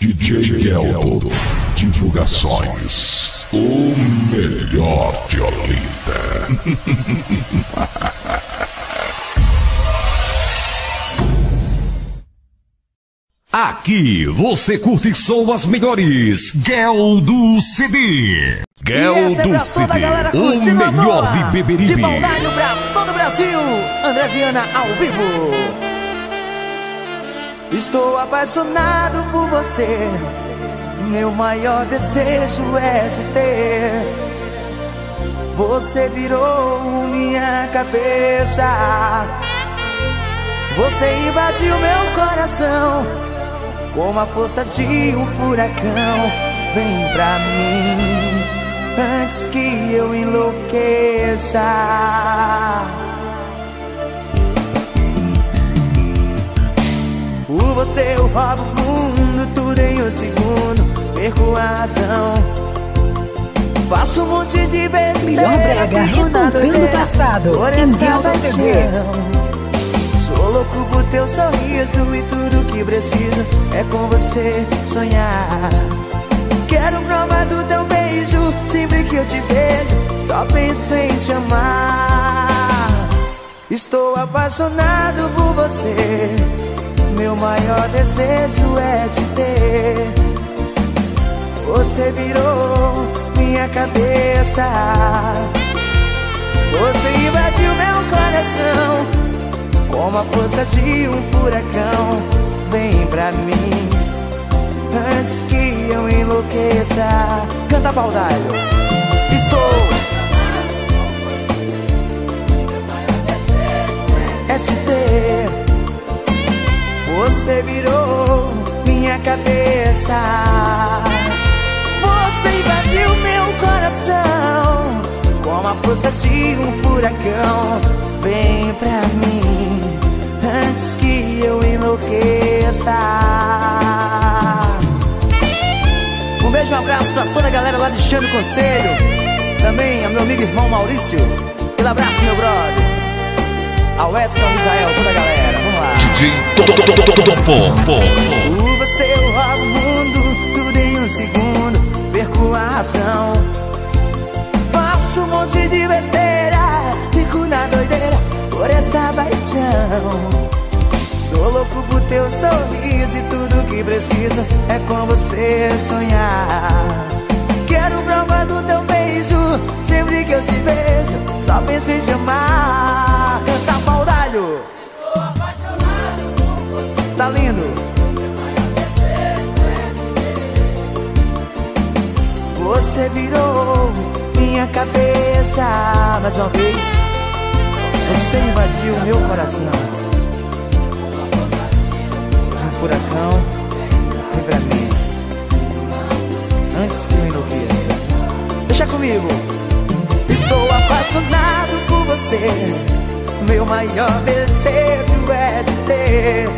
DJ Geldo. Divulgações. O melhor de Olinda. Aqui você curte só as melhores. Gel do CD. Gel essa é CD. O melhor boa. de Beberibe. De pra todo o Brasil, André Viana ao vivo. Estou apaixonado por você. Meu maior desejo é te ter. Você virou minha cabeça. Você invadiu meu coração com a força de um furacão. Vem pra mim antes que eu enlouqueça. Por você eu roubo o mundo, tudo em um segundo, perco a razão. Faço um monte de besteira. Melhor brega, repontando o passado, por em TV. Sou louco por teu sorriso e tudo que preciso é com você sonhar. Quero provar do teu beijo sempre que eu te vejo, só penso em te amar. Estou apaixonado por você. Meu maior desejo é te ter. Você virou minha cabeça. Você invadiu meu coração com a força de um furacão. Vem pra mim antes que eu enlouqueça. Canta Baldalho. Estou. É te ter. Você virou minha cabeça. Você invadiu meu coração com a força de um furacão. Vem pra mim antes que eu enlouqueça. Um beijo, um abraço pra toda a galera lá de Chão do Conselho. Também a meu amigo irmão Maurício. Aquele abraço, meu brother. Ao Edson Misael, toda a galera. Vamos lá. DJ Topo. Você eu roubo o mundo, tudo em um segundo, perco a razão. Faço um monte de besteira, fico na doideira por essa paixão. Sou louco por teu sorriso e tudo que preciso é com você sonhar. Quero provar do teu beijo, sempre que eu te vejo, só penso em te amar. Canta Paudalho. Tá lindo. Você virou minha cabeça mais uma vez. Você invadiu meu coração. De um furacão, vem pra mim. Antes que eu enlouqueça. Deixa comigo. Estou apaixonado por você. Meu maior desejo é te ter.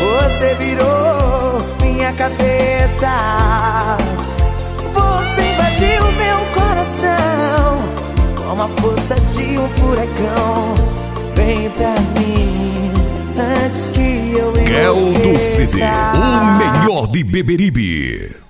Você virou minha cabeça. Você invadiu meu coração com a força de um furacão. Vem pra mim antes que eu Gel do CD. enlouqueça. O melhor de Beberibe.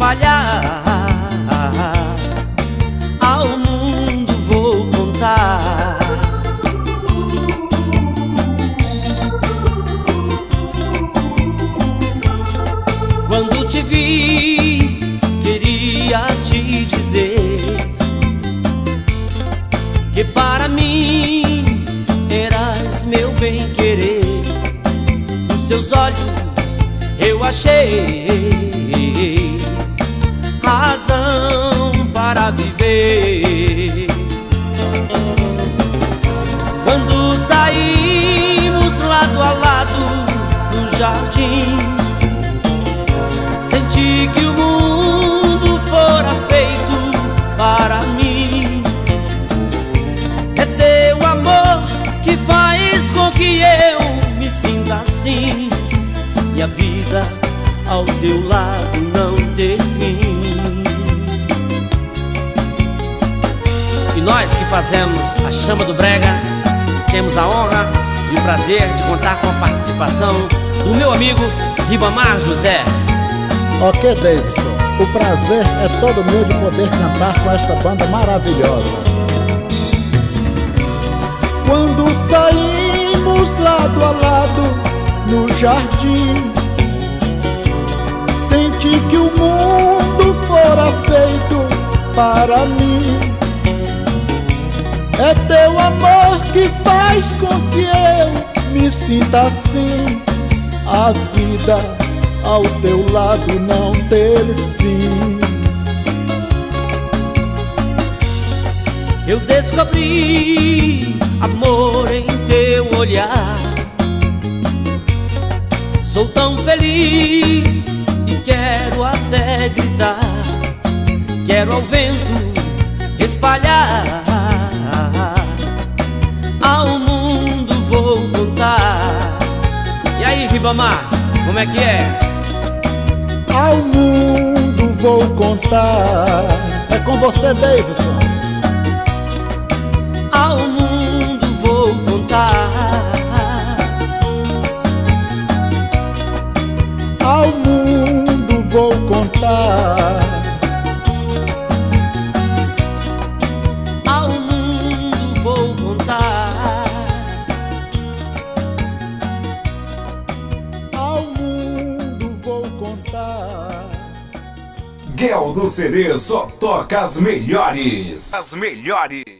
Espalhar. Teu lado não ter fim. E nós que fazemos a chama do Brega, temos a honra e o prazer de contar com a participação do meu amigo Ribamar José. Ok, Davidson, o prazer é todo meu de poder cantar com esta banda maravilhosa. Quando saímos lado a lado no jardim, que o mundo fora feito para mim. É teu amor que faz com que eu me sinta assim. A vida ao teu lado não ter fim. Eu descobri amor em teu olhar. Sou tão feliz quero até gritar. Quero ao vento espalhar. Ao mundo vou contar. E aí, Ribamar, como é que é? Ao mundo vou contar. É com você, Davidson. Ao mundo vou contar. Ao contar. Ao mundo vou contar. Ao mundo vou contar. Guel do CD só toca as melhores. As melhores.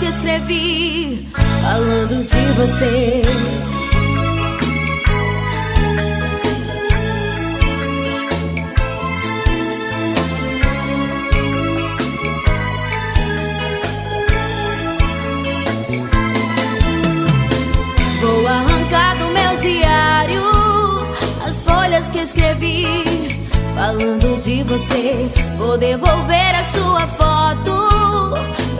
Que escrevi falando de você. Vou arrancar do meu diário as folhas que escrevi falando de você. Vou devolver a sua foto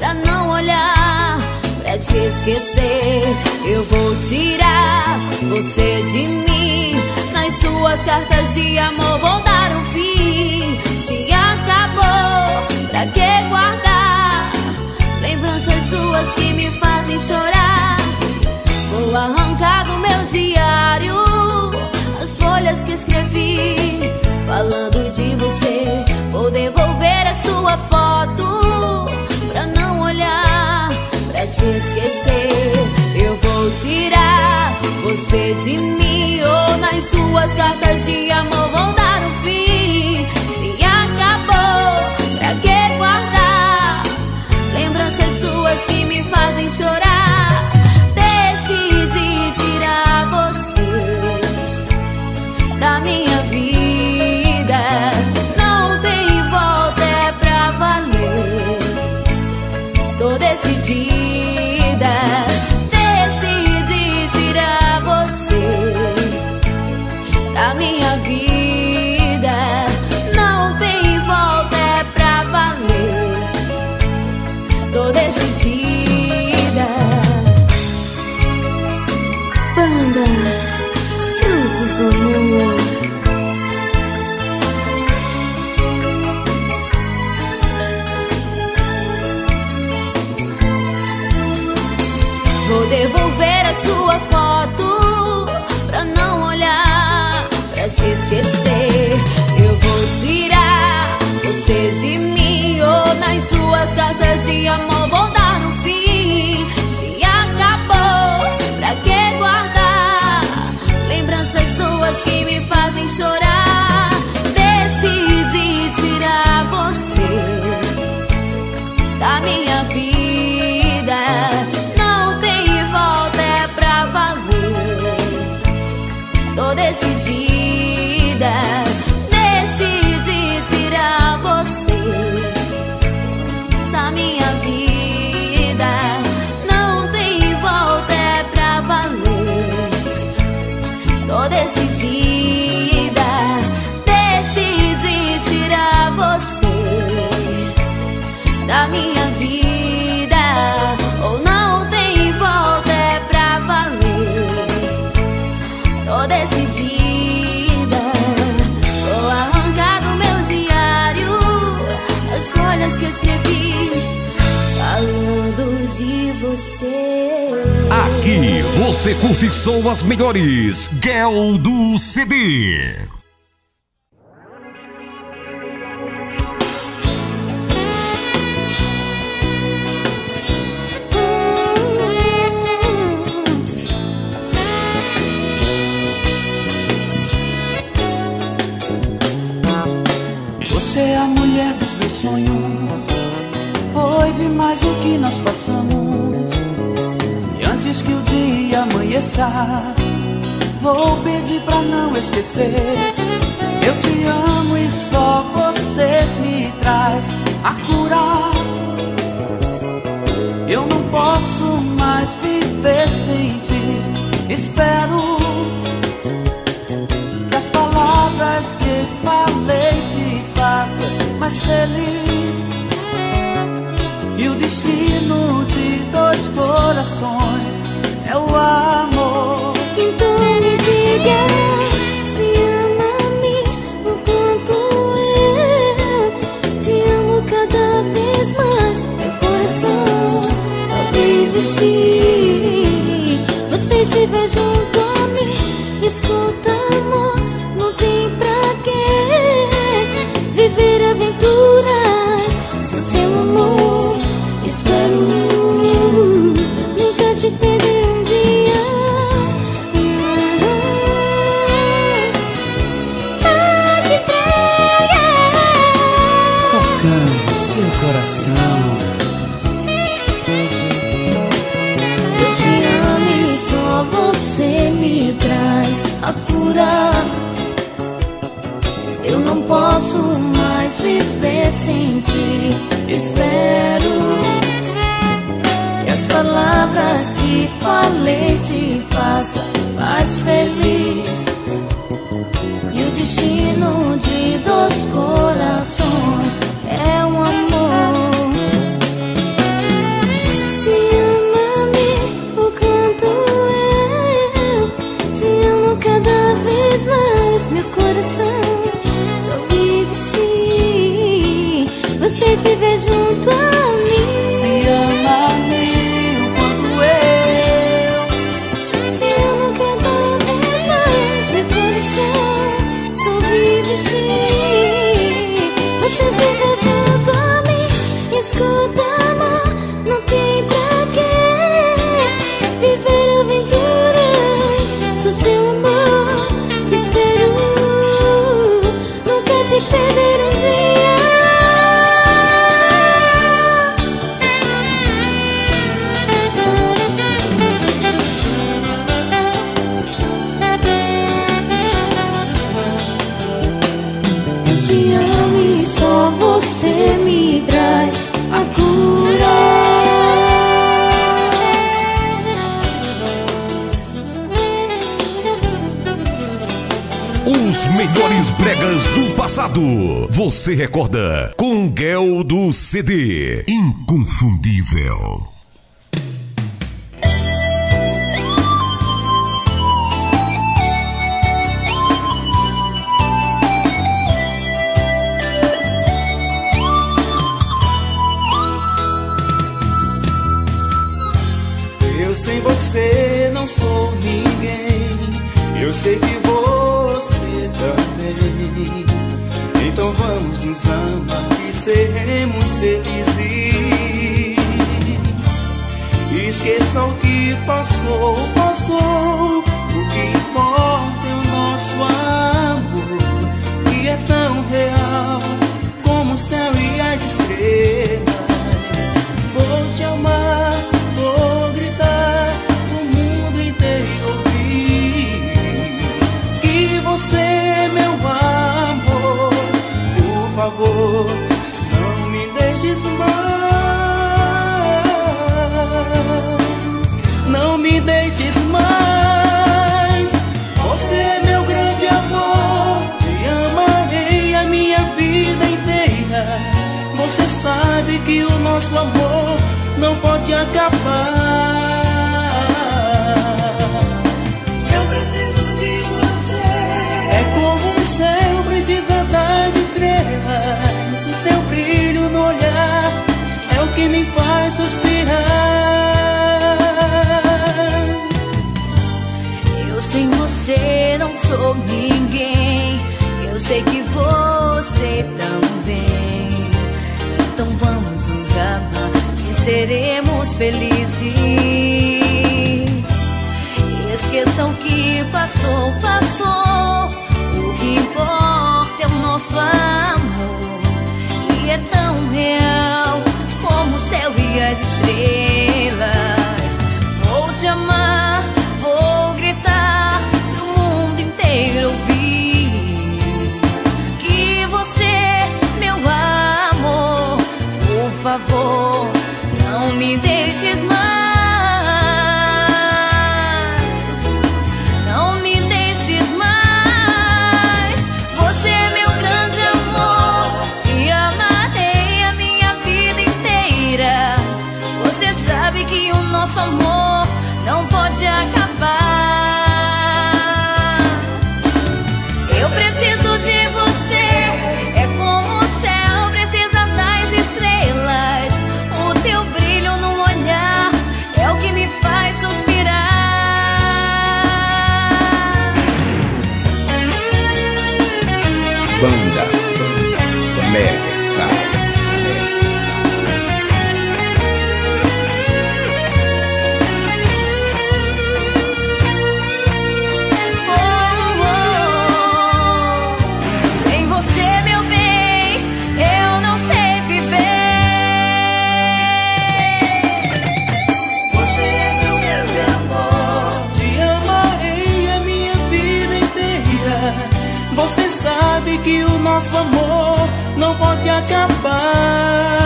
pra não olhar, pra te esquecer. Eu vou tirar você de mim. Nas suas cartas de amor vou dar um fim. Se acabou, pra que guardar lembranças suas que me fazem chorar? Vou arrancar do meu diário as folhas que escrevi falando de você. Vou devolver a sua foto olhar, pra te esquecer. Eu vou tirar você de mim ou nas suas cartas de amor vou dar um fim. Se acabou, pra que guardar lembranças suas que me fazem chorar? Você curte só as melhores. Gel do CD. Vou pedir pra não esquecer. Eu te amo e só você me traz a cura. Eu não posso mais viver sem ti. Espero que as palavras que falei te façam mais feliz. E o destino de dois corações é o amor. Então me diga se ama-me o quanto eu te amo cada vez mais. Meu coração só vive se você estiver junto a mim. Escuta, Eu não posso mais viver sem ti. Espero que as palavras que falei te façam mais feliz. Você estiver junto. a Você recorda com Guel do CD. Inconfundível. Eu sem você não sou ninguém. Eu sei que você também. Então vamos nos amar e seremos felizes. Esqueçam o que passou, passou. O que importa é o nosso amor, que é tão real como o céu e as estrelas. Vou te amar, nosso amor não pode acabar. Eu preciso de você. É como o céu precisa das estrelas. O teu brilho no olhar é o que me faz suspirar. Eu sem você não sou ninguém. Eu sei que você também. Amar e seremos felizes. Esqueçam que passou, passou. O que importa é o nosso amor. Que é tão real como o céu e as estrelas. Nosso amor não pode acabar.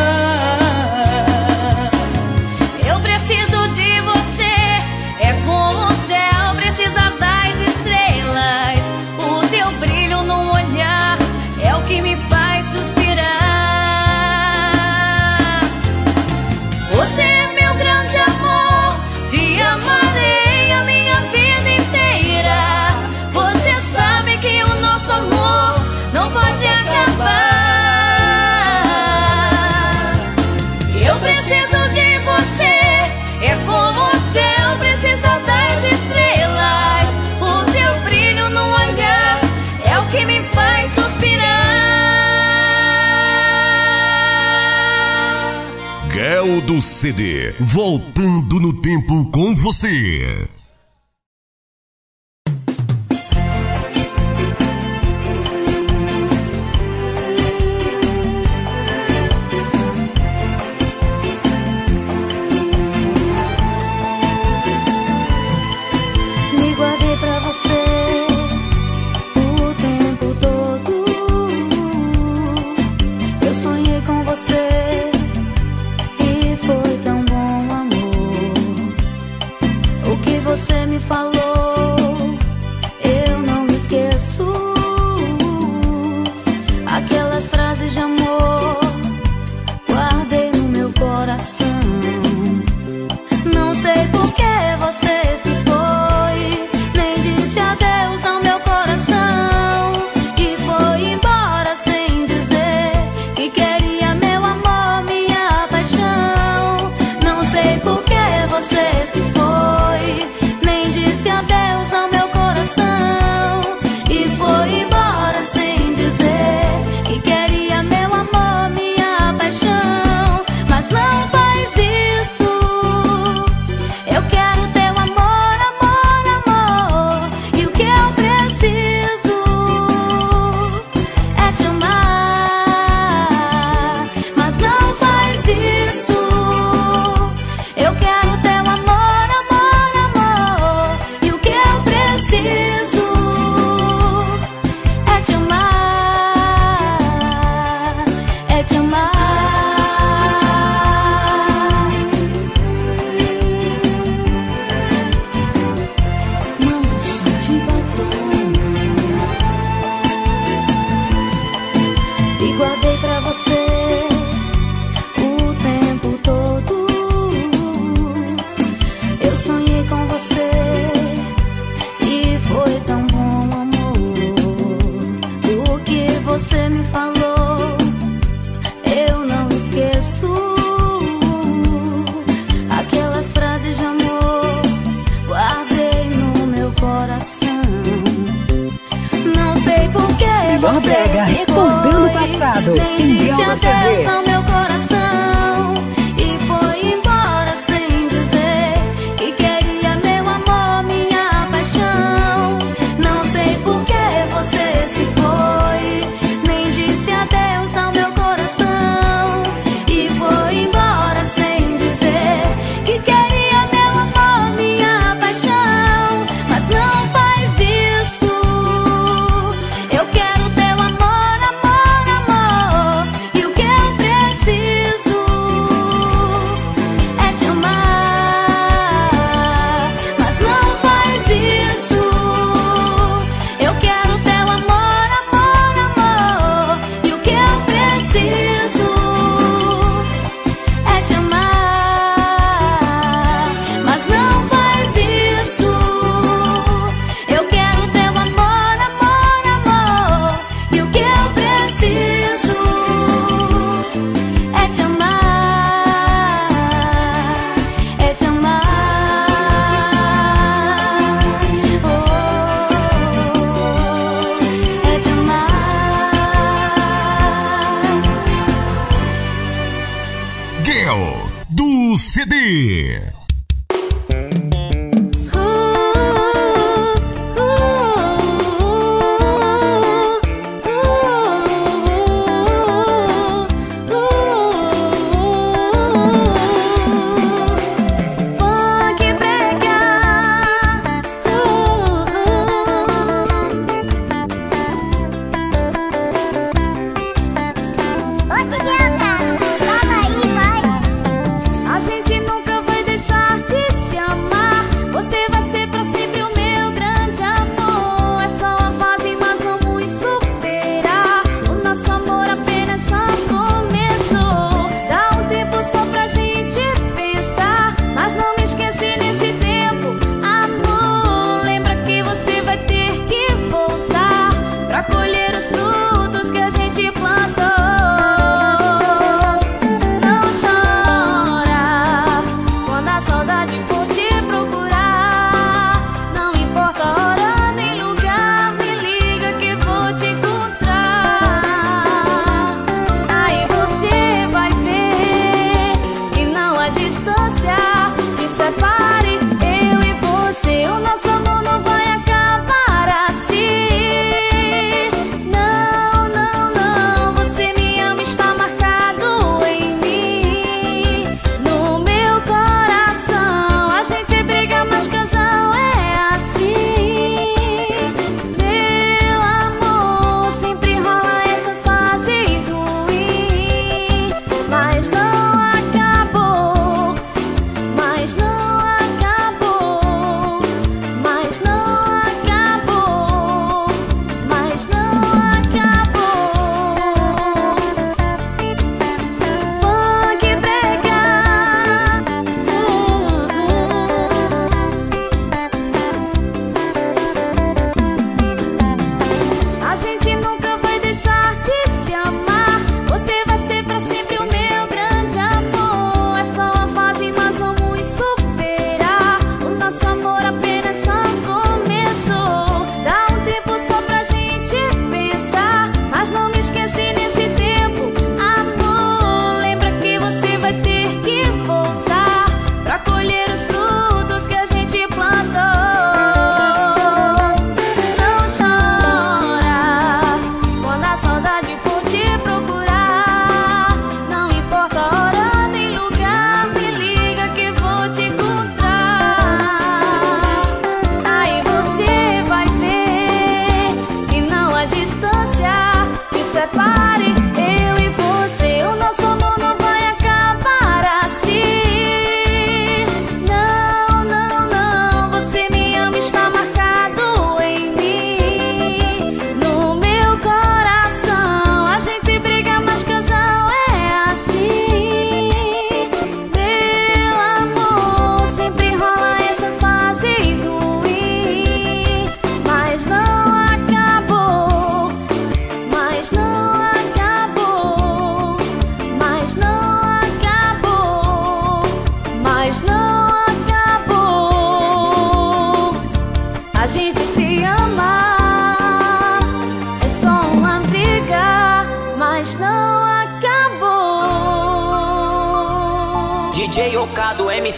Do CD, voltando no tempo com você.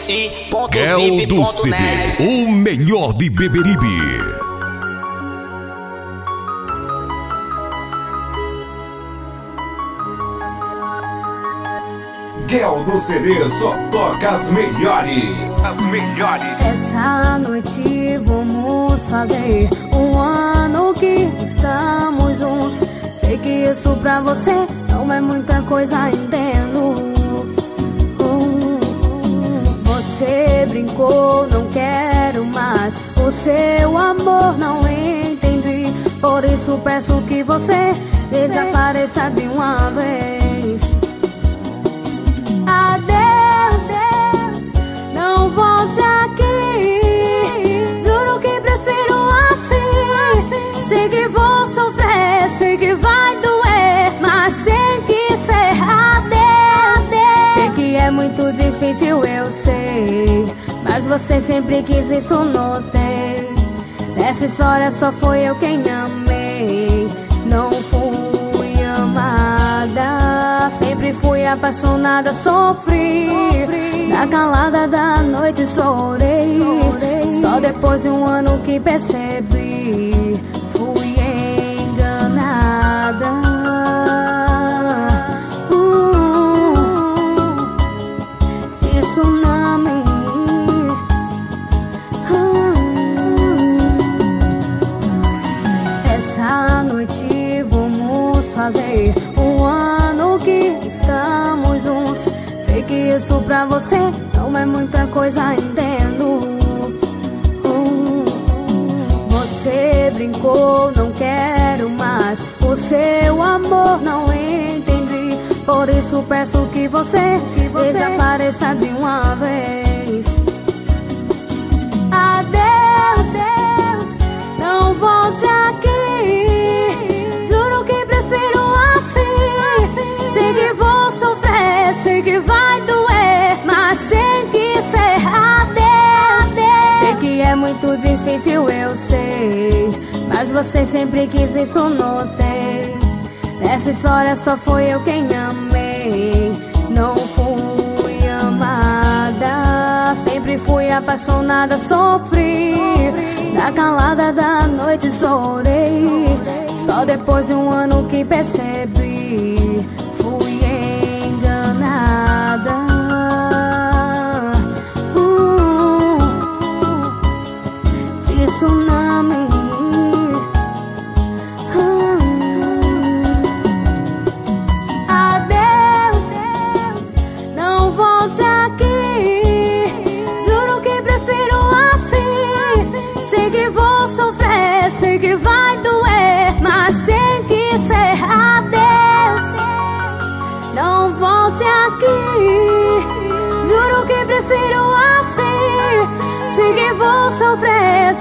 CD, o melhor de Beberibe. Kel do CD só toca as melhores, as melhores. Essa noite vamos fazer um ano que estamos juntos. Sei que isso pra você não é muita coisa, entendo. Você brincou, não quero mais. O seu amor não entendi. Por isso peço que você desapareça de uma vez. Adeus, não volte aqui muito difícil, eu sei. Mas você sempre quis isso, notei Nessa história só foi eu quem amei. Não fui amada Sempre fui apaixonada, sofri, sofri. Na calada da noite chorei. chorei. Só depois de um ano que percebi fazer um ano que estamos juntos. Sei que isso pra você não é muita coisa, entendo. Você brincou, não quero mais. O seu amor não entendi. Por isso peço que você, que você desapareça de uma vez. Adeus, Adeus não volte aqui. Que vou sofrer, sei que vai doer Mas sem que ser adeus. Sei que é muito difícil, eu sei Mas você sempre quis isso, notei. Nessa história só foi eu quem amei. Não fui amada Sempre fui apaixonada, sofri. Na calada da noite chorei só depois de um ano que percebi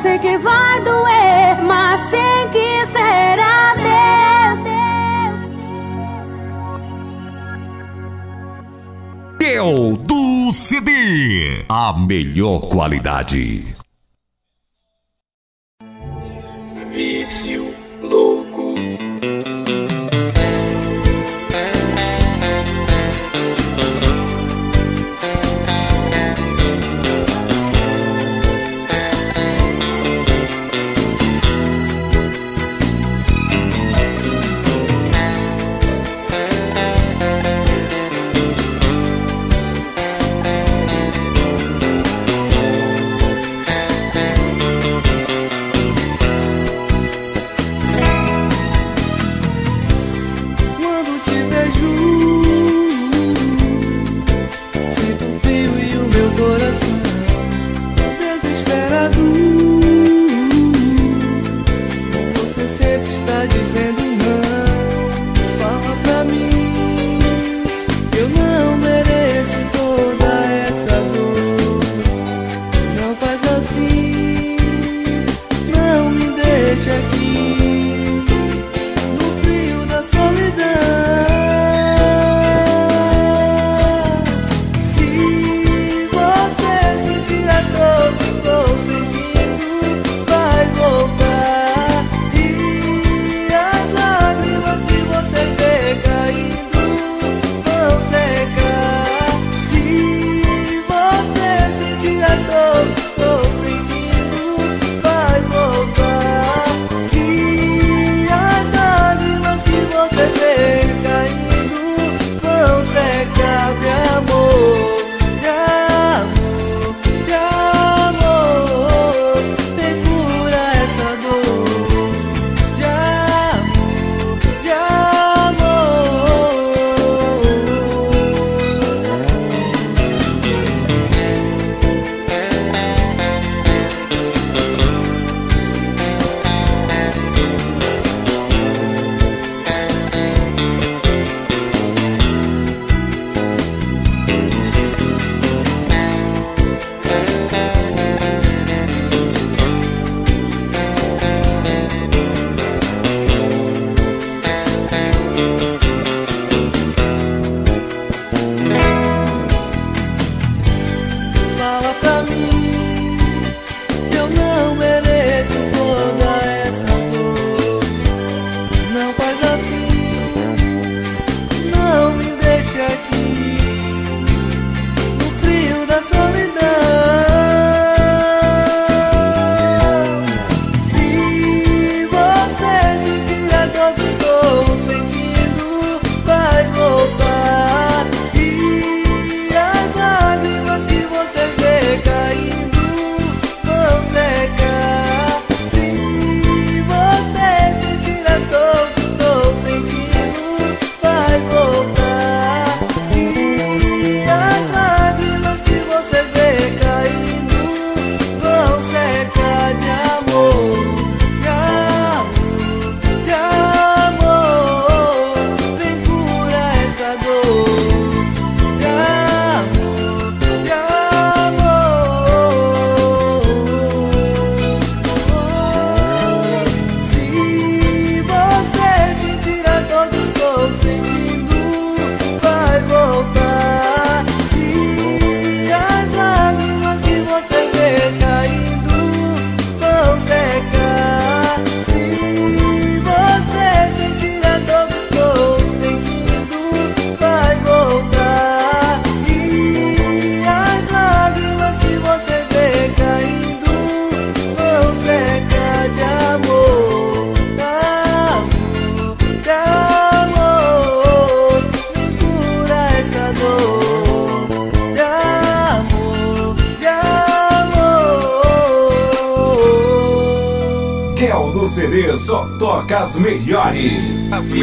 sei que vai doer, mas sem que será Deus. Eu do CD, a melhor qualidade. As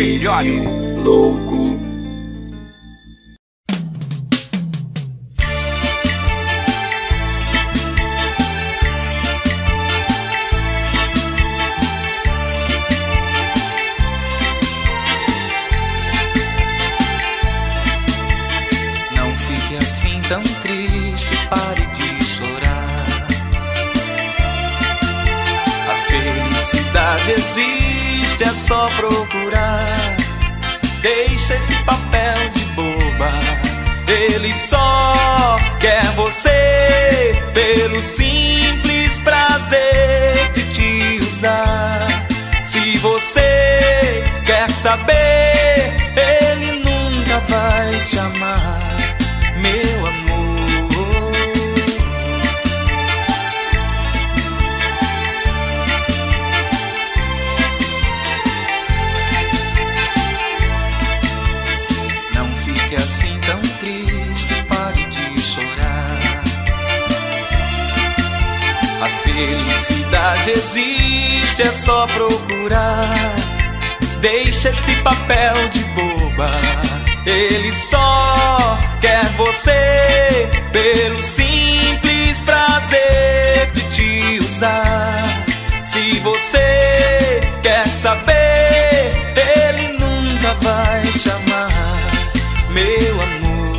saber, ele nunca vai te amar, meu amor.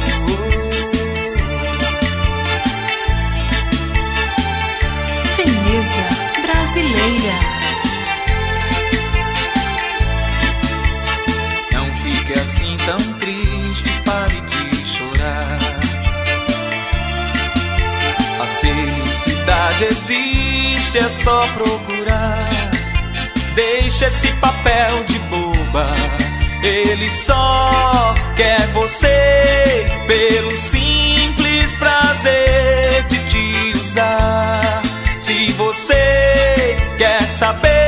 Veneza brasileira. Não fique assim tão triste, pare de chorar. A felicidade existe, é só procurar. Deixa esse papel de boba. Ele só quer você pelo simples prazer de te usar. Se você quer saber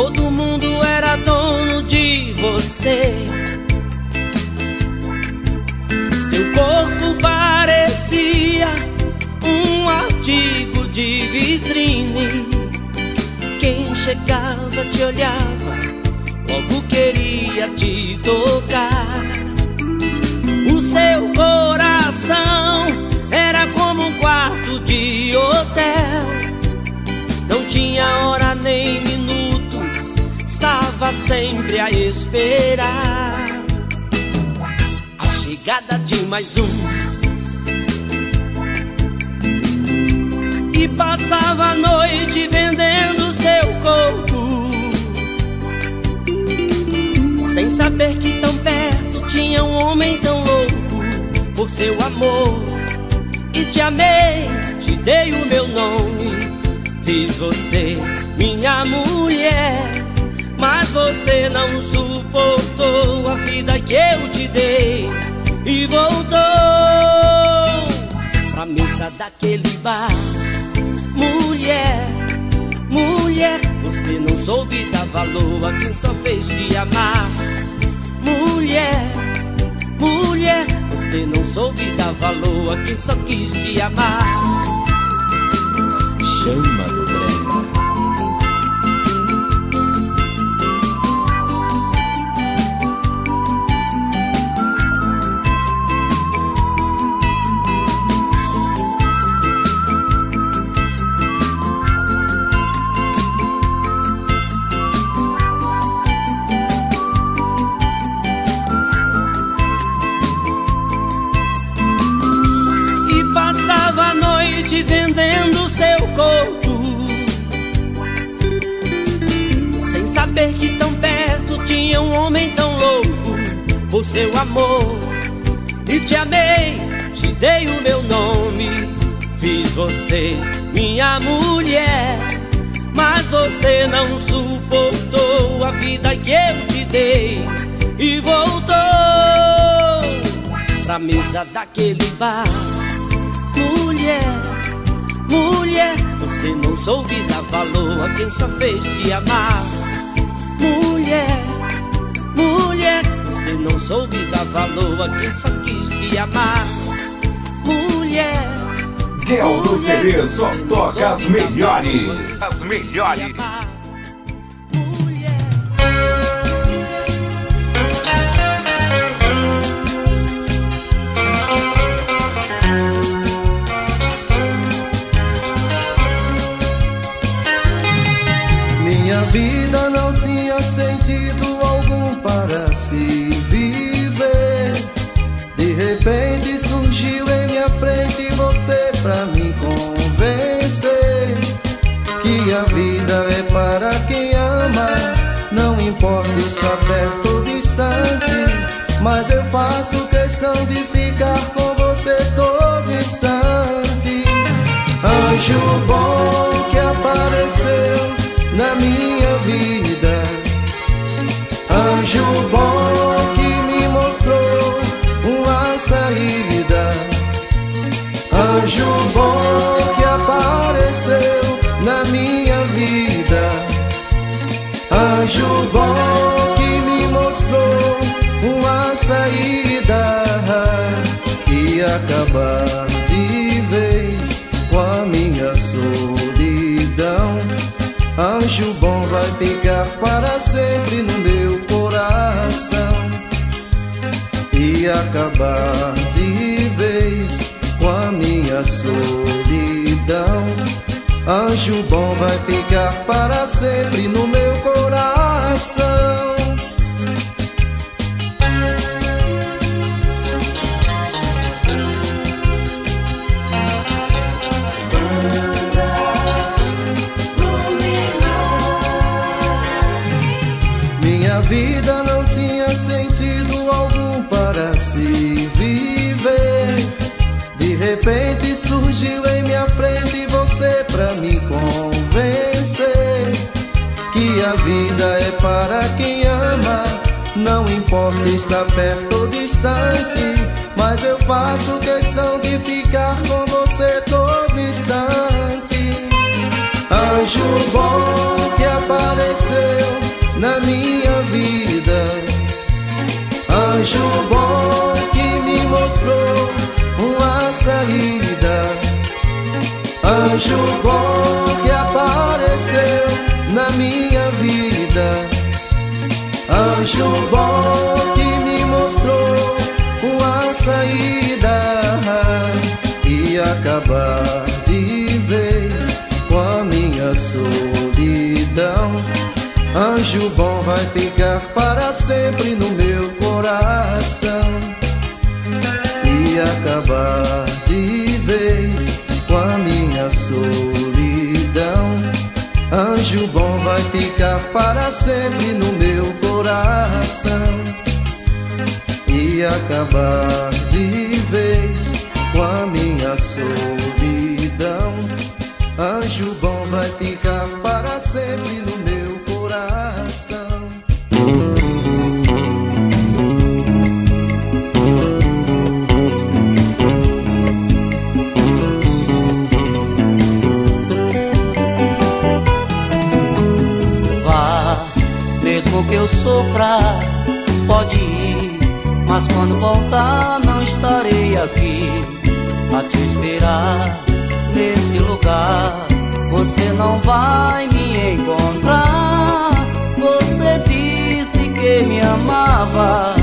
Todo mundo era dono de você. Seu corpo parecia um artigo de vitrine. Quem chegava te olhava Logo queria te tocar. O seu coração era como um quarto de hotel. Não tinha hora nem estava sempre a esperar a chegada de mais um. E passava a noite vendendo seu corpo, sem saber que tão perto tinha um homem tão louco por seu amor. E te amei, te dei o meu nome, fiz você minha mulher você não suportou a vida que eu te dei. E voltou pra mesa daquele bar. Mulher, mulher, você não soube dar valor a quem só fez te amar. Mulher, mulher, você não soube dar valor a quem só quis te amar. Chama do seu amor. E te amei, te dei o meu nome. Fiz você minha mulher. Mas você não suportou a vida que eu te dei e voltou pra mesa daquele bar. Mulher, mulher, você não soube dar valor a quem só fez te amar. Mulher, você não soube dar valor a quem só quis te amar. Mulher. Guel do CD só toca as melhores. As melhores. Anjo bom que apareceu na minha vida. Anjo bom que me mostrou uma saída e acabar de vez com a minha solidão. Anjo bom vai ficar para sempre no meu coração e acabar solidão. Anjo bom vai ficar para sempre no meu coração e acabar de vez com a minha solidão. Anjo bom vai ficar para sempre no sofra, pode ir. Mas quando voltar, não estarei aqui a te esperar nesse lugar. Você não vai me encontrar. Você disse que me amava.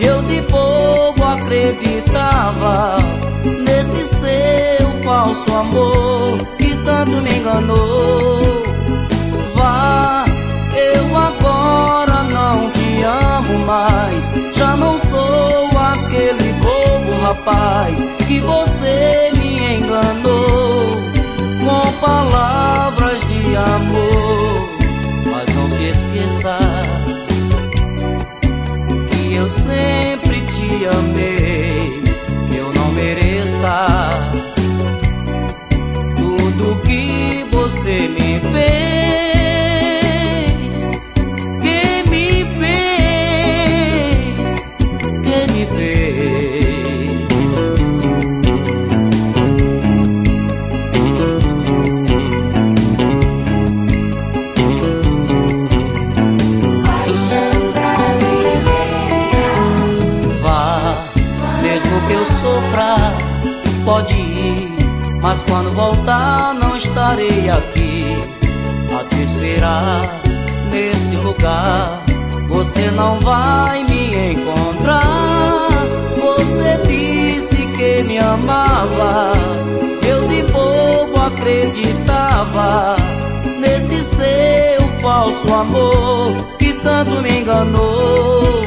Eu de bobo acreditava nesse seu falso amor que tanto me enganou. amo mais. Já não sou aquele bobo rapaz que você me enganou com palavras de amor. Mas não se esqueça que eu sempre te amei. Que eu não mereça tudo que você me fez. aqui a te esperar nesse lugar. Você não vai me encontrar. Você disse que me amava. Eu de pouco acreditava nesse seu falso amor que tanto me enganou.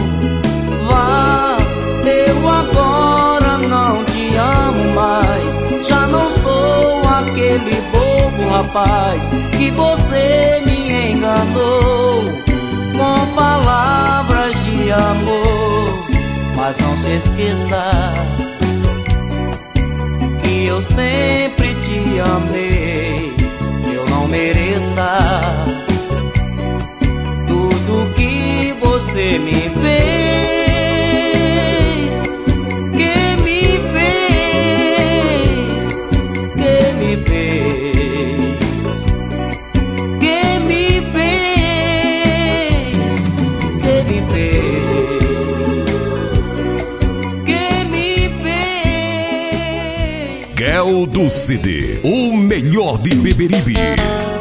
Vá, eu agora não te amo mais. Já não sou aquele bom rapaz, que você me enganou com palavras de amor. Mas não se esqueça que eu sempre te amei. Eu não mereça tudo que você me CD o melhor de Beberibe.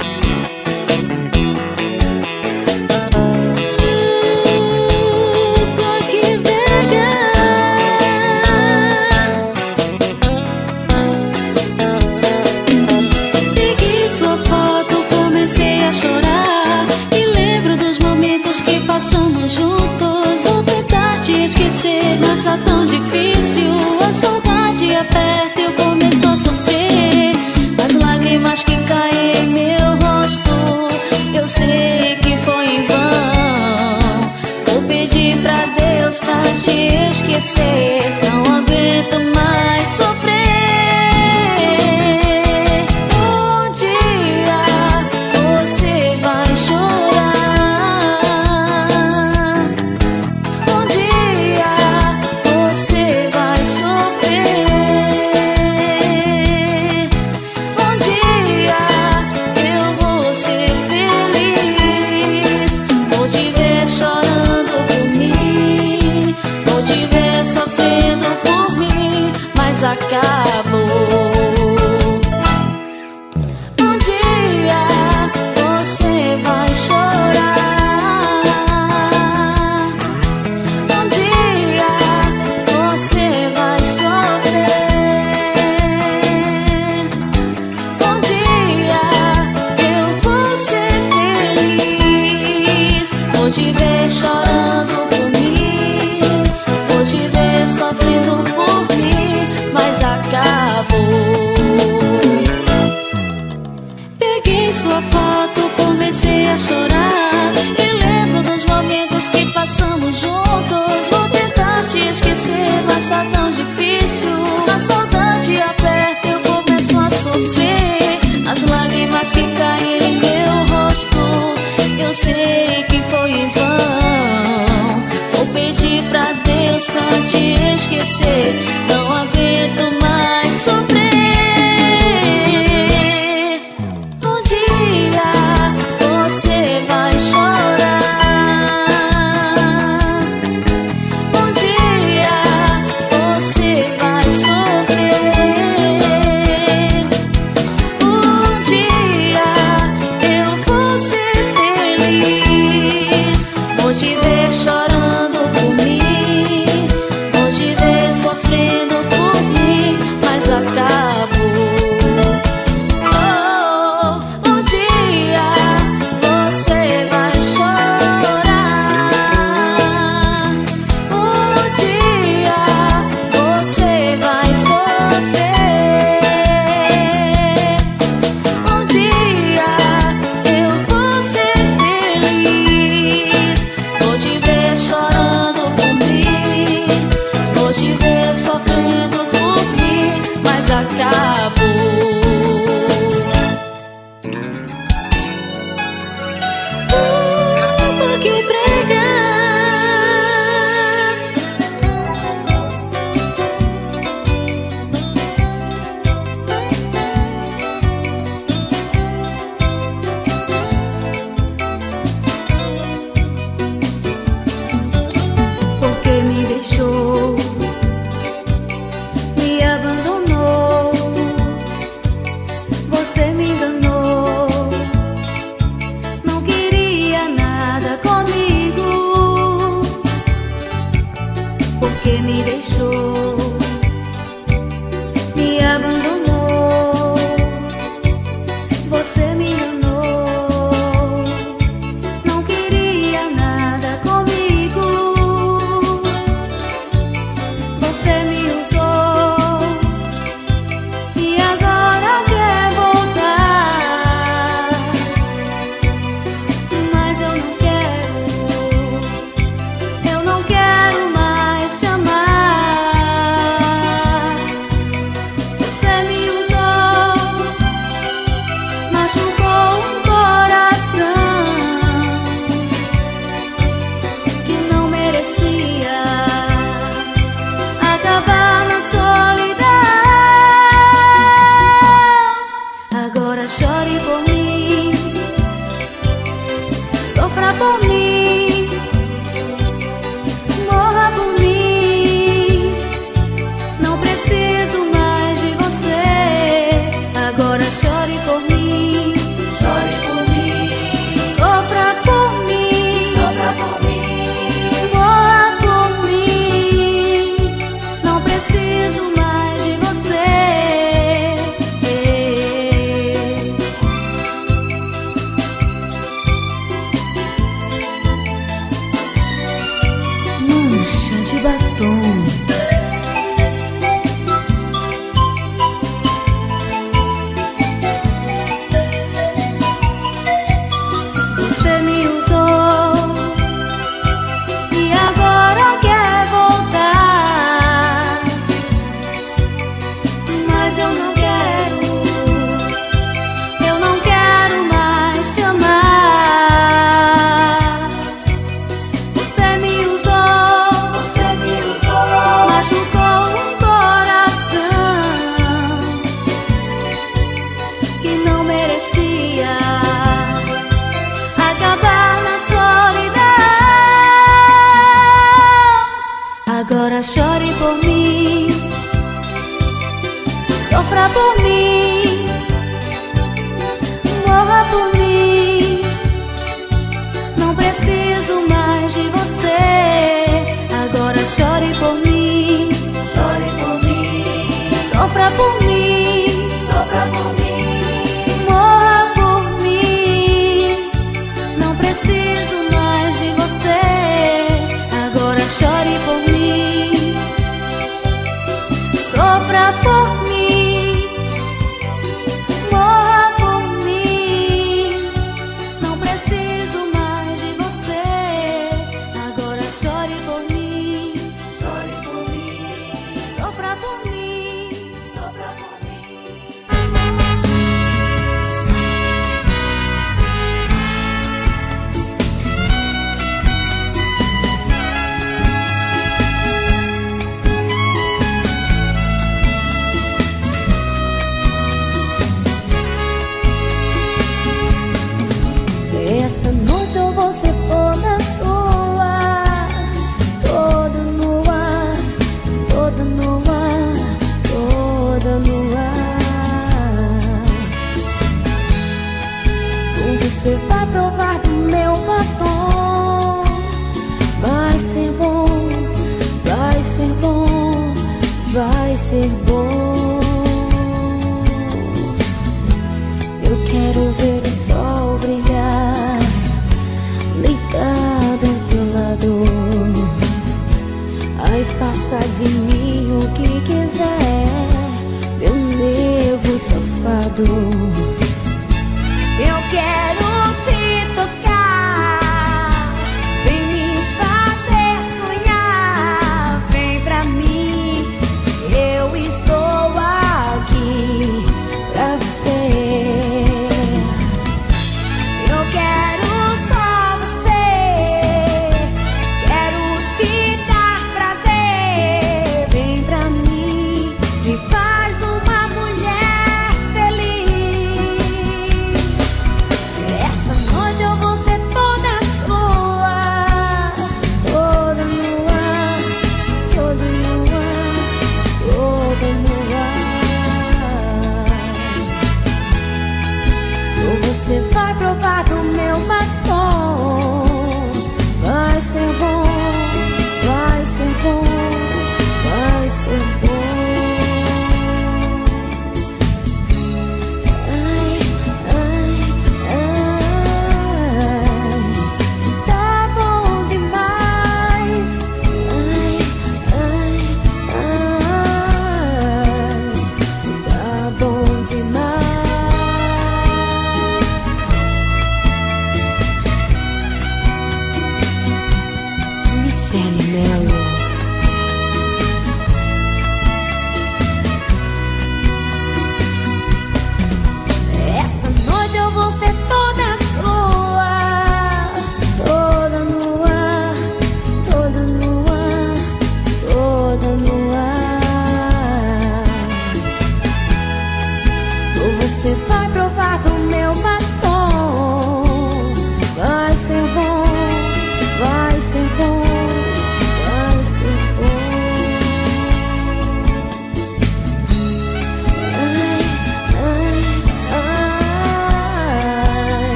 acaba.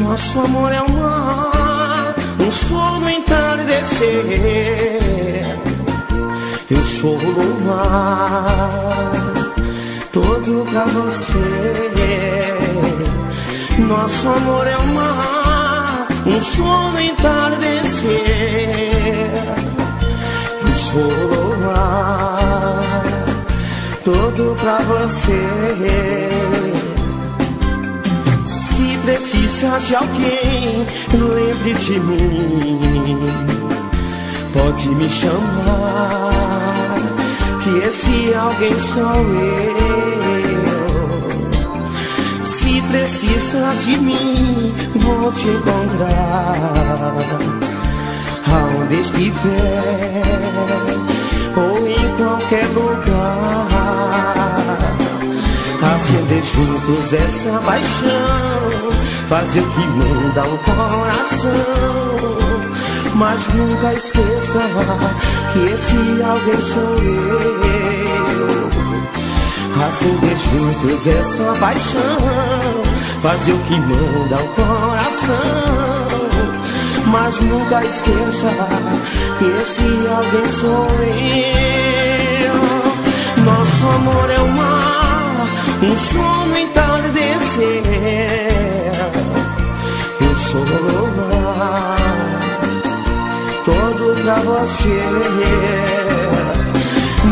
Nosso amor é um mar, um sono entardecer. Eu sou o mar, todo pra você. Nosso amor é um mar, um sono entardecer. Eu sou o mar, todo pra você. Precisa de alguém, lembre de mim. Pode me chamar, que esse alguém sou eu. Se precisa de mim, vou te encontrar. Aonde estiver, ou em qualquer lugar acender juntos essa paixão, fazer o que manda o coração. Mas nunca esqueça que esse alguém sou eu. Acender juntos essa paixão, fazer o que manda o coração. Mas nunca esqueça que esse alguém sou eu. Nosso amor é um mar, um sono entardecer. Eu sou o mar, todo pra você.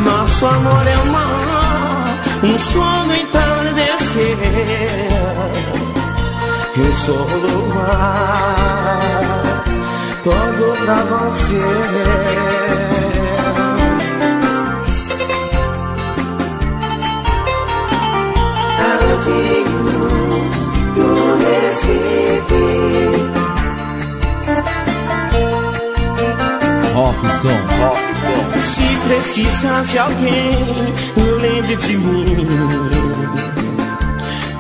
Nosso amor é um mar, um sono entardecer. Eu sou o luar, todo pra você. Garotinho do som. Se precisar de alguém, lembre de mim.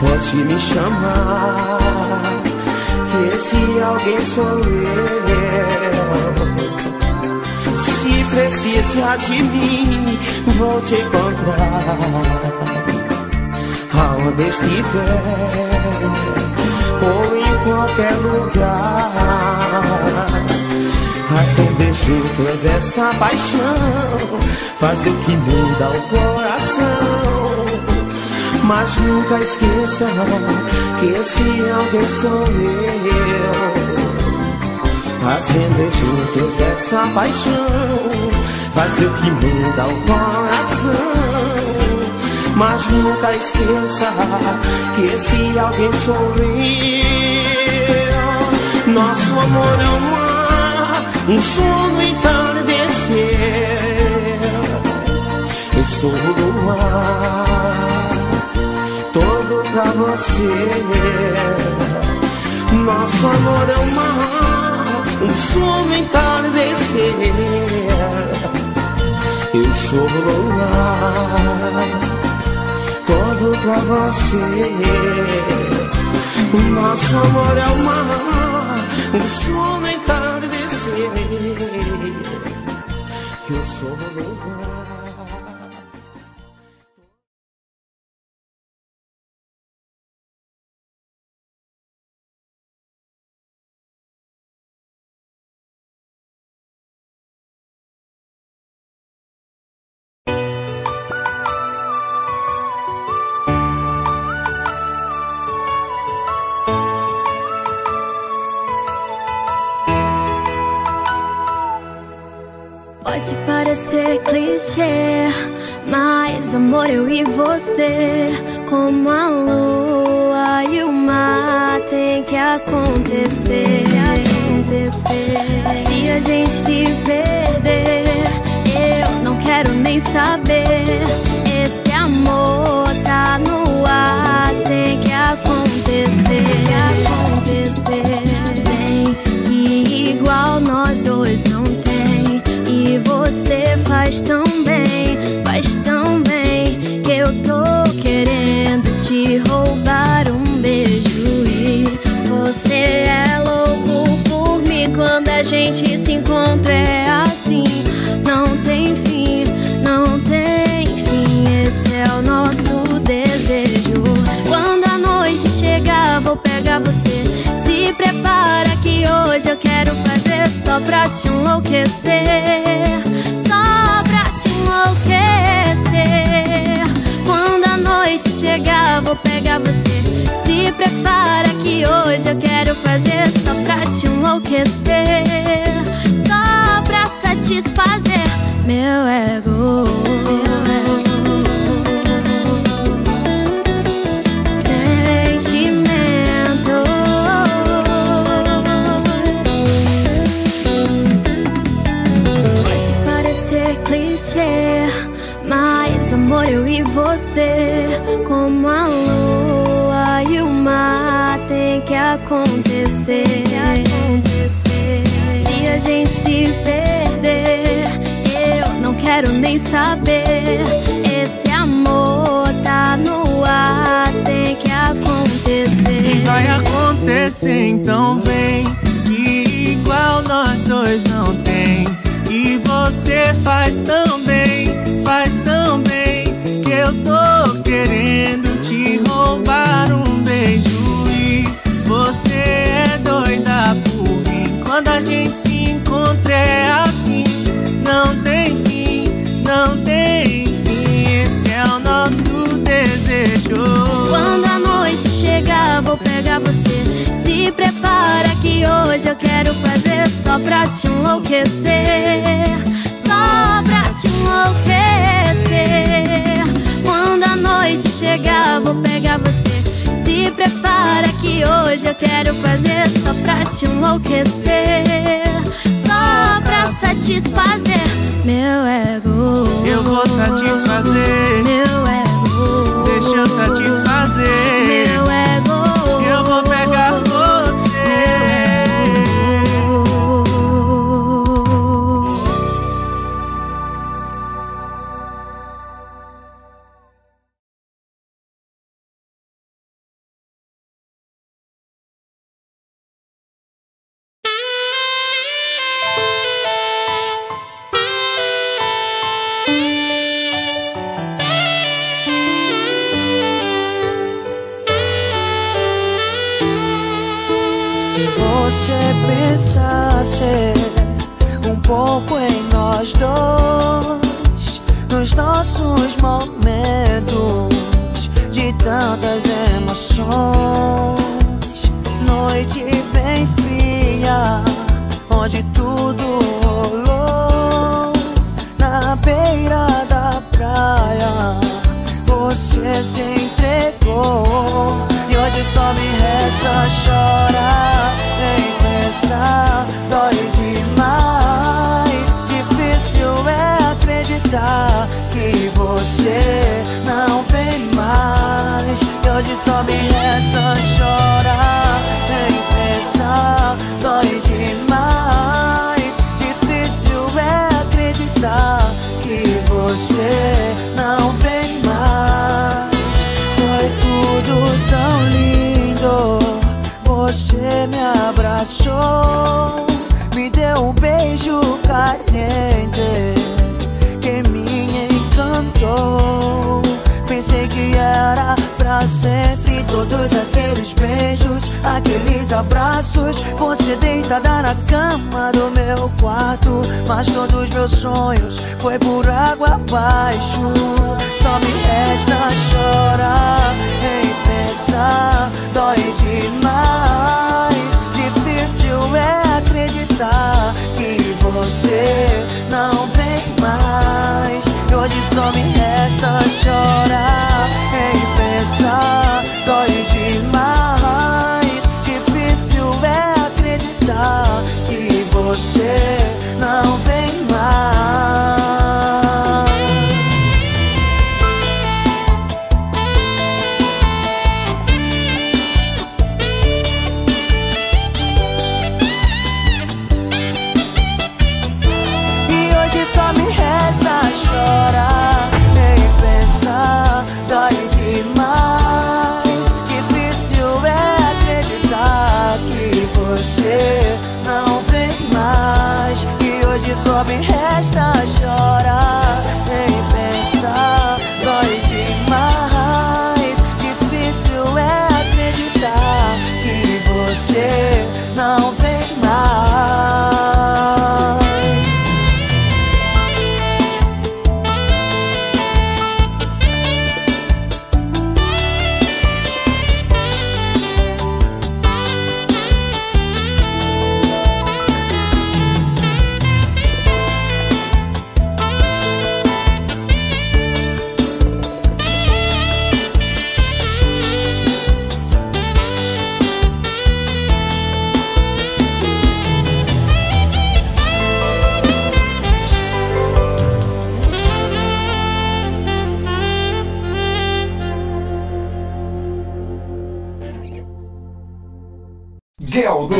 Pode me chamar, esse alguém sou eu. Se precisar de mim, vou te encontrar. Aonde estiver, ou em qualquer lugar. Acender juntos essa paixão Fazer o que muda o coração. Mas nunca esqueça Que esse alguém sou eu. Acender juntos essa paixão Fazer o que muda o coração Mas nunca esqueça Que esse alguém sou eu Nosso amor é um um sono entardecer. Eu sou o luar, todo pra você. Nosso amor é o mar, um sono entardecer. Eu sou o luar, todo pra você. O nosso amor é o mar, um sono entardecer. Eu sou o lugar. Clichê, mas amor, eu e você, como a lua e o mar, tem que acontecer. acontecer. Se a gente se perder, eu não quero nem saber. Esse amor tá no ar, tem que acontecer. acontecer. Que igual nós dois não tem. E você faz tão quero fazer só pra te enlouquecer. Só pra te enlouquecer. Quando a noite chegar, vou pegar você. Se prepara que hoje eu quero fazer só pra te enlouquecer. Só pra satisfazer meu ego. Pode acontecer, então vem. Que igual nós dois não tem. E você faz tão bem, faz tão bem. Que eu tô querendo te roubar um beijo. E você é doida por mim. Quando a gente se encontra é assim. Não te enlouquecer, só pra te enlouquecer. Quando a noite chegar, vou pegar você. Se prepara que hoje eu quero fazer só pra te enlouquecer, só pra satisfazer meu ego. Eu vou satisfazer meu ego. Deixa eu satisfazer.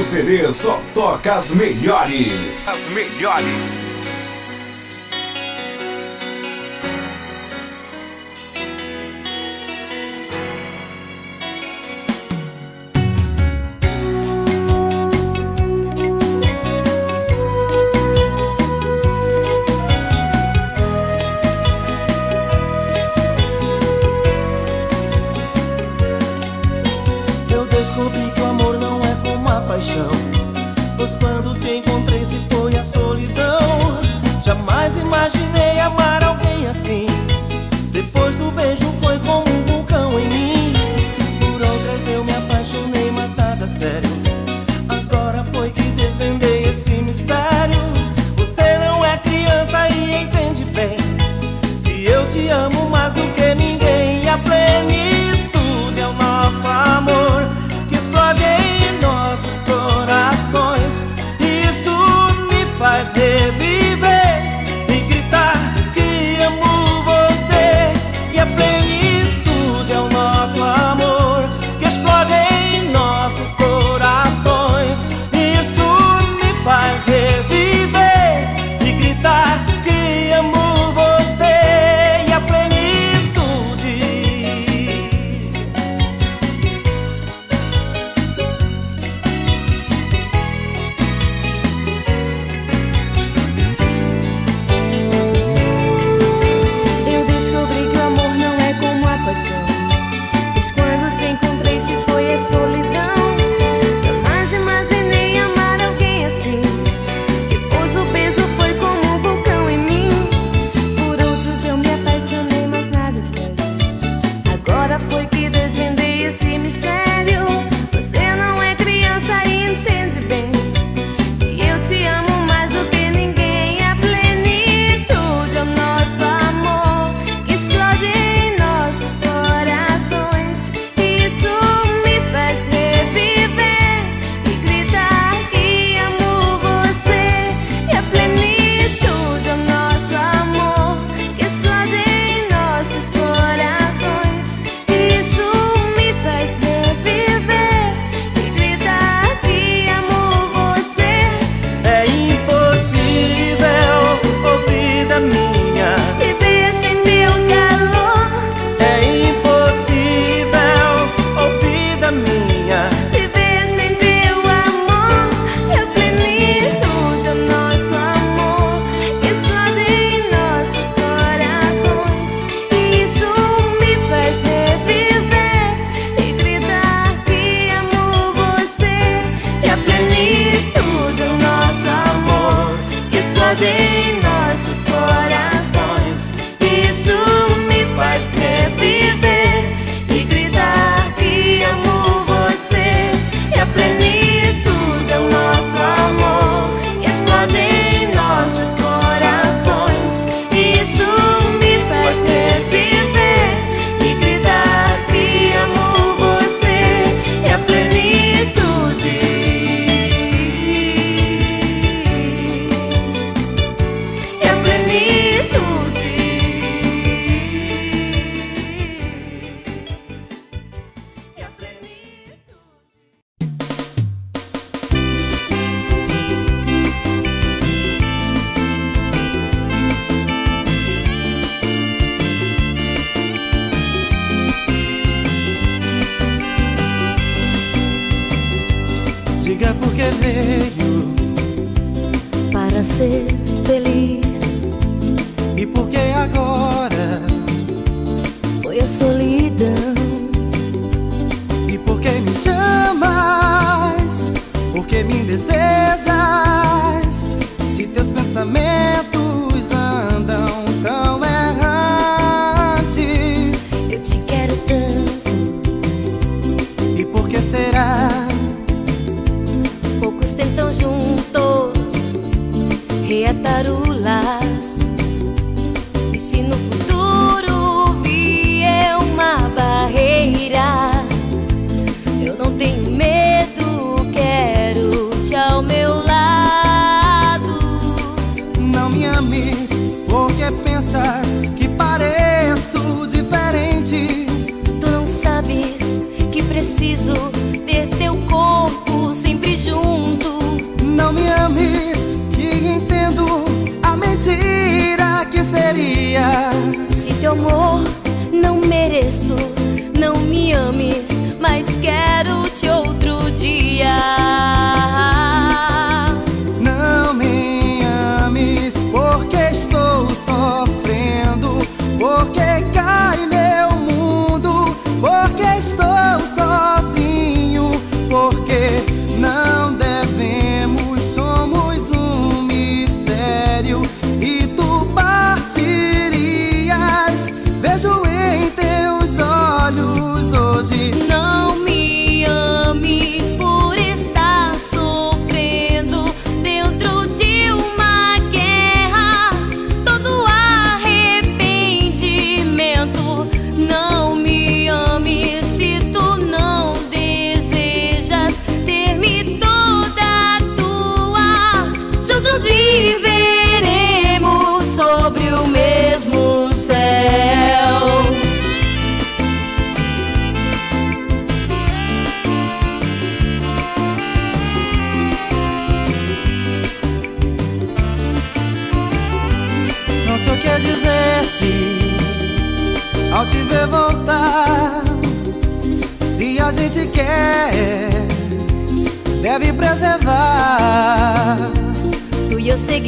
CD só toca as melhores. As melhores.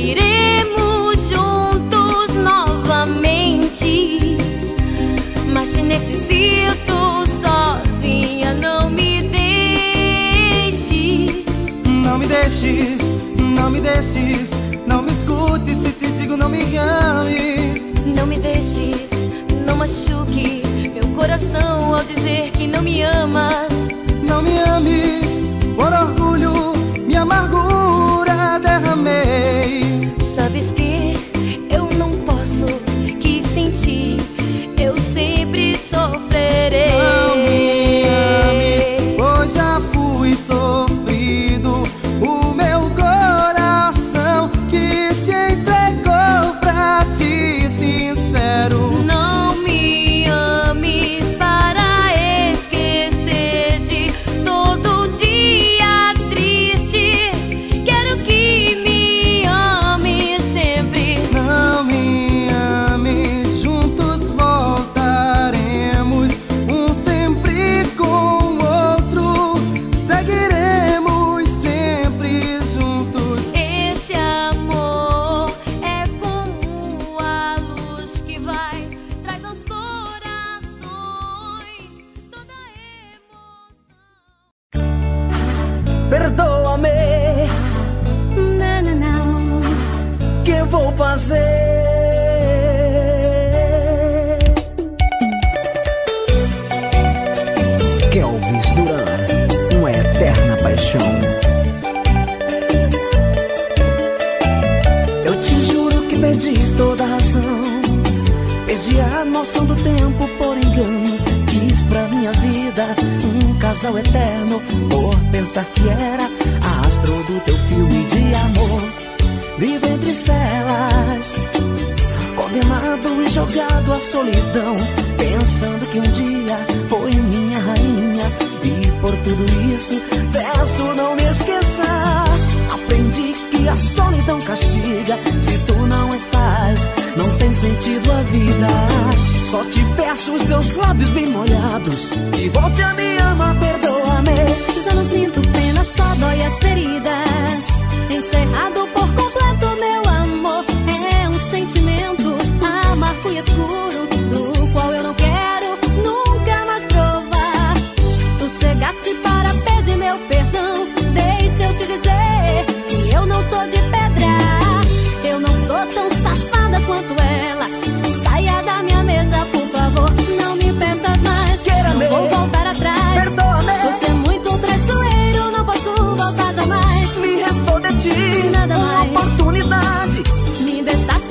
Iremos juntos novamente, mas te necessito sozinha. Não me deixes, não me deixes, não me deixes, não me escutes se te digo não me ames. Não me deixes, não machuque meu coração ao dizer que não me amas. Não me ames por orgulho, minha amargura derramei.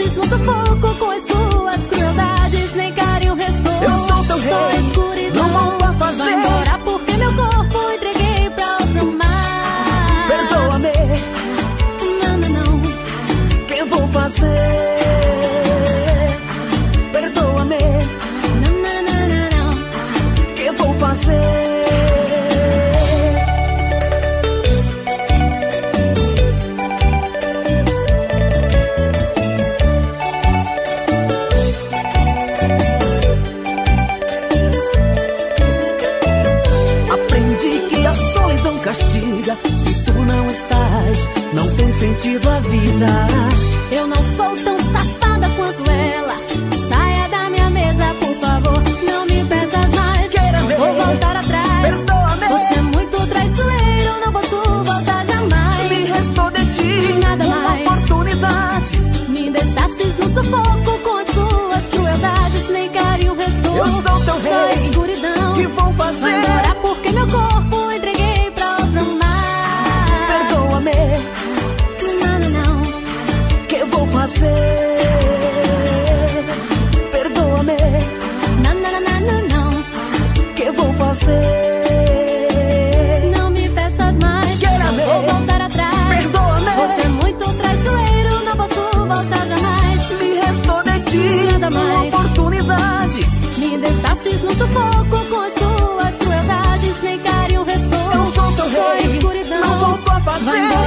mortes no sufoco com as suas crueldades. Nem carinho restou. Eu sou teu rei. Só escuridão. Não vão fazer. Vai embora porque meu corpo entreguei pra outro mar. Perdoa-me. Não, não, não. Que eu vou fazer? Perdoa-me. Não, não, não, não, não. Que eu vou fazer? castiga se tu não estás. Não tem sentido a vida. Eu não sou Rainbow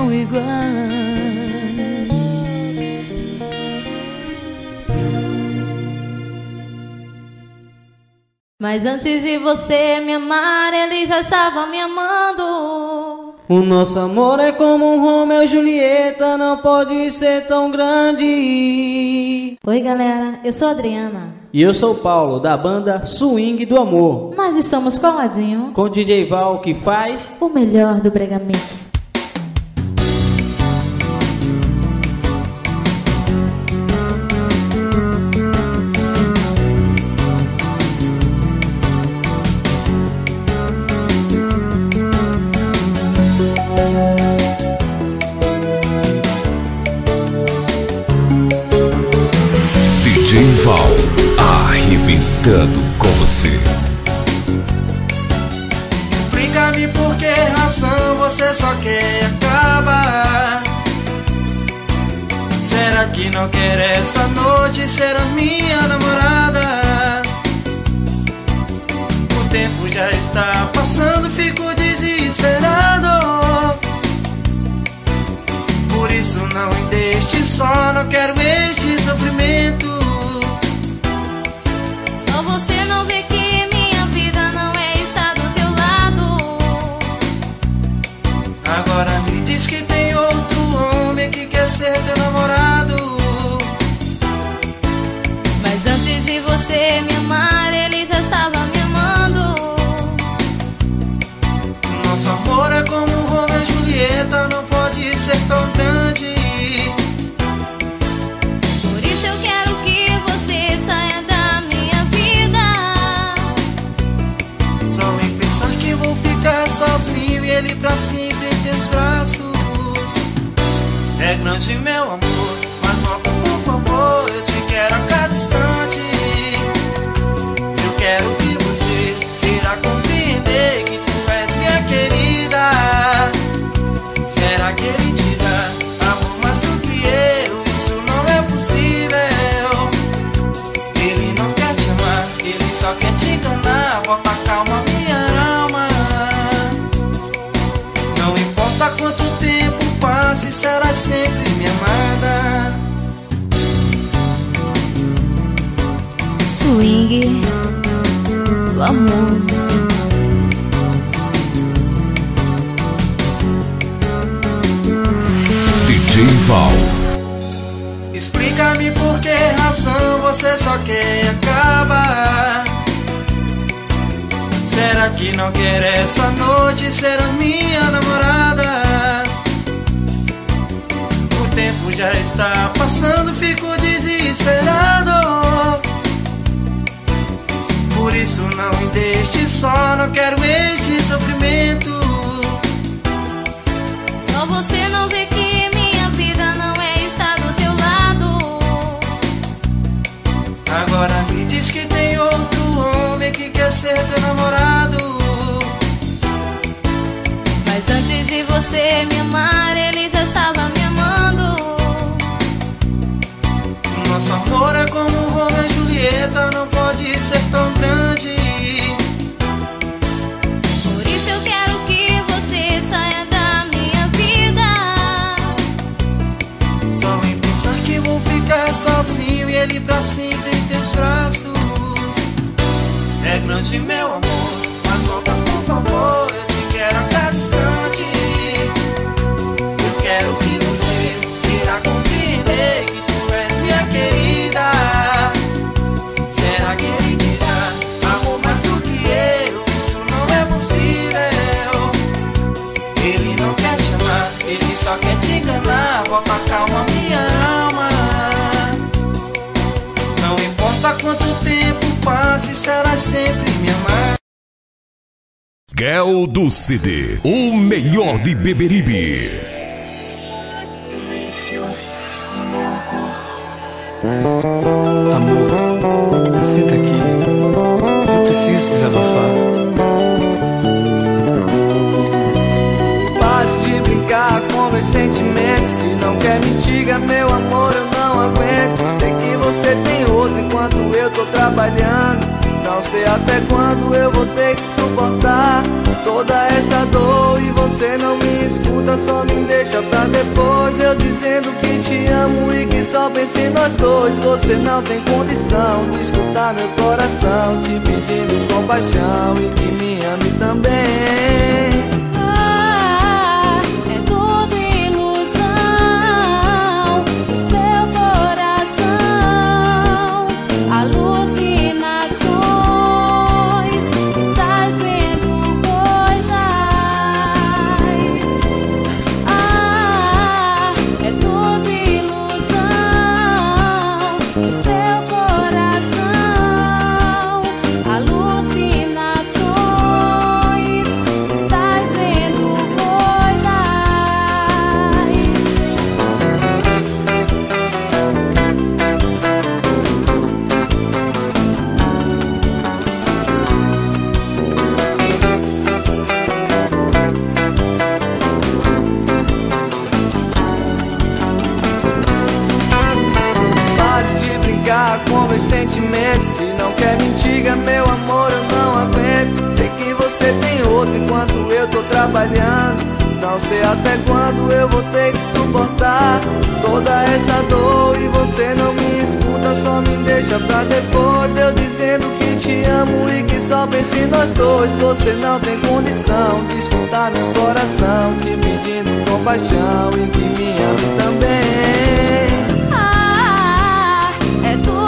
são iguais. Mas antes de você me amar, ele já estava me amando. O nosso amor é como um Romeu e Julieta, não pode ser tão grande. Oi, galera, eu sou a Adriana. E eu sou o Paulo, da banda Swing do Amor, Nós estamos coladinho. com o DJ Val que faz. O melhor do bregamento. Só quer acabar. Será que não quer esta noite ser a minha namorada? O tempo já está passando, fico desesperado. Por isso não me deixe só, não quero este sofrimento. Só você não vê ser teu namorado. Mas antes de você me amar, ele já estava me amando. Nosso amor é como Romeu e Julieta, não pode ser tão grande. Por isso eu quero que você saia da minha vida. Só em pensar que vou ficar sozinho e ele pra sempre em teus braços. É grande meu amor, mas volta por favor, eu te quero a cada instante. Swing do amor. DJ Val, Explica-me por que razão você só quer acabar. Será que não quer esta noite ser a minha namorada? O tempo já está passando, fico desesperado. Por isso não me deixe só, não quero este sofrimento. Só você não vê que minha vida não é estar do teu lado. Agora me diz que tem outro homem que quer ser teu namorado. Mas antes de você me amar, ele já estava me amando. Nosso amor é como Romeu e pode ser tão grande. Por isso eu quero que você saia da minha vida. Só em pensar que vou ficar sozinho e ele pra sempre em teus braços. É grande meu amor, mas volta por favor. Quanto tempo passe, será sempre minha amar. Gel do CD, o melhor de Beberibe. Amor, senta aqui. Eu preciso desabafar. Trabalhando. Não sei até quando eu vou ter que suportar toda essa dor e você não me escuta, só me deixa pra depois. Eu dizendo que te amo e que só penso em nós dois. Você não tem condição de escutar meu coração, te pedindo compaixão e que me ame também. nós dois você não tem condição de escutar meu coração te pedindo compaixão e que me ame também. Ah, é tu.